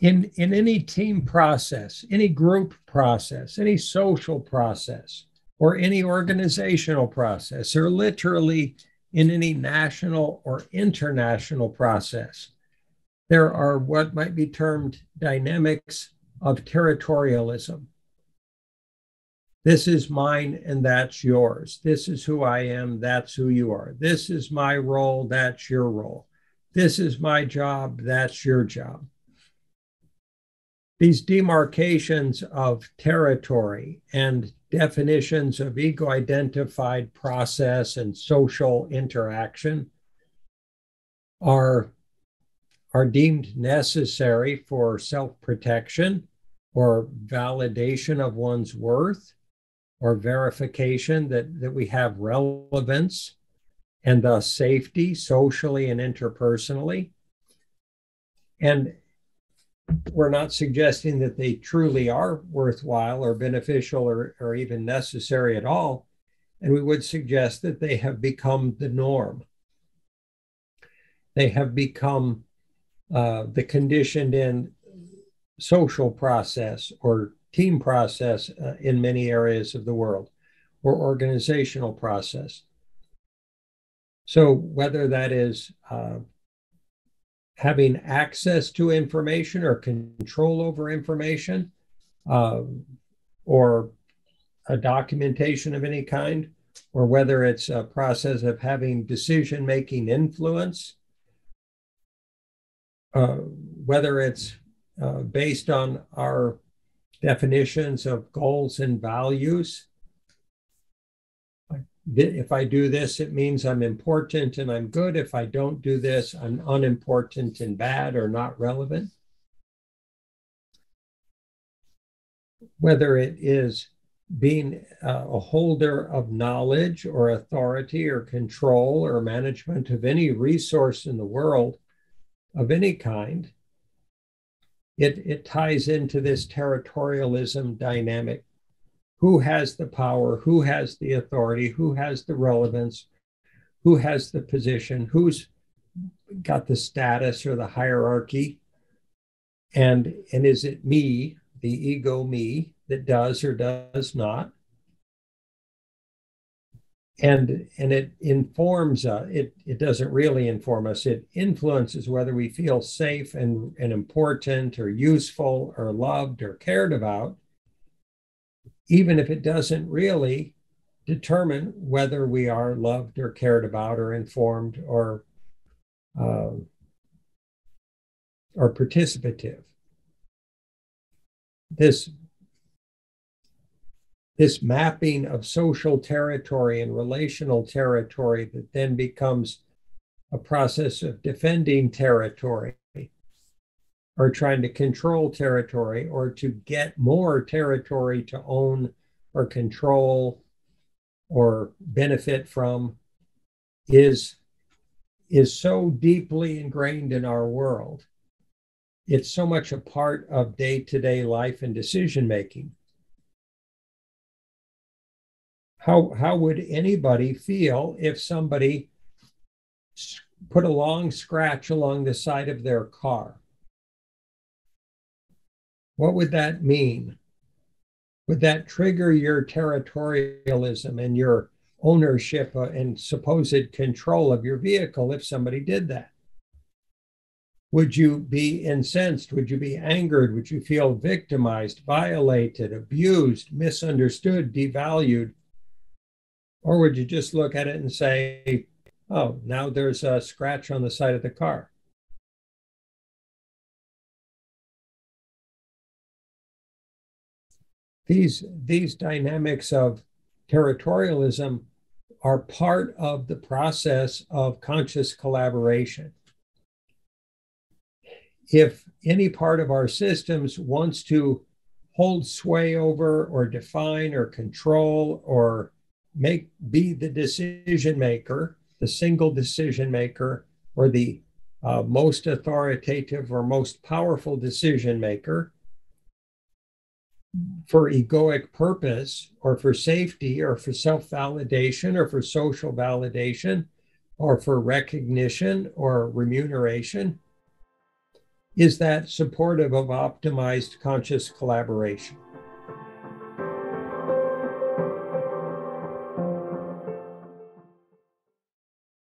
in, in any team process, any group process, any social process, or any organizational process, or literally in any national or international process, there are what might be termed dynamics of territorialism. This is mine and that's yours. This is who I am, that's who you are. This is my role, that's your role. This is my job, that's your job. These demarcations of territory and definitions of ego identified process and social interaction are, are deemed necessary for self protection or validation of one's worth or verification that, that we have relevance and thus safety socially and interpersonally. And we're not suggesting that they truly are worthwhile or beneficial or, or even necessary at all. And we would suggest that they have become the norm. They have become uh, the conditioned in social process or team process uh, in many areas of the world or organizational process. So, whether that is uh, having access to information or control over information, uh, or a documentation of any kind, or whether it's a process of having decision making influence, uh, whether it's uh, based on our definitions of goals and values. If I do this, it means I'm important and I'm good. If I don't do this, I'm unimportant and bad or not relevant. Whether it is being uh, a holder of knowledge or authority or control or management of any resource in the world of any kind, it, it ties into this territorialism dynamic. Who has the power? Who has the authority? Who has the relevance? Who has the position? Who's got the status or the hierarchy? And, and is it me, the ego me, that does or does not? and and it informs uh, it it doesn't really inform us it influences whether we feel safe and, and important or useful or loved or cared about even if it doesn't really determine whether we are loved or cared about or informed or uh, or participative. This this mapping of social territory and relational territory that then becomes a process of defending territory or trying to control territory or to get more territory to own or control or benefit from is is so deeply ingrained in our world it's so much a part of day-to-day life and decision making how how would anybody feel if somebody put a long scratch along the side of their car? What would that mean? Would that trigger your territorialism and your ownership uh, and supposed control of your vehicle if somebody did that? Would you be incensed? Would you be angered? Would you feel victimized, violated, abused, misunderstood, devalued, or would you just look at it and say, oh, now there's a scratch on the side of the car? These, these dynamics of territorialism are part of the process of conscious collaboration. If any part of our systems wants to hold sway over or define or control or make be the decision maker, the single decision maker, or the uh, most authoritative or most powerful decision maker for egoic purpose or for safety or for self validation or for social validation or for recognition or remuneration, is that supportive of optimized conscious collaboration?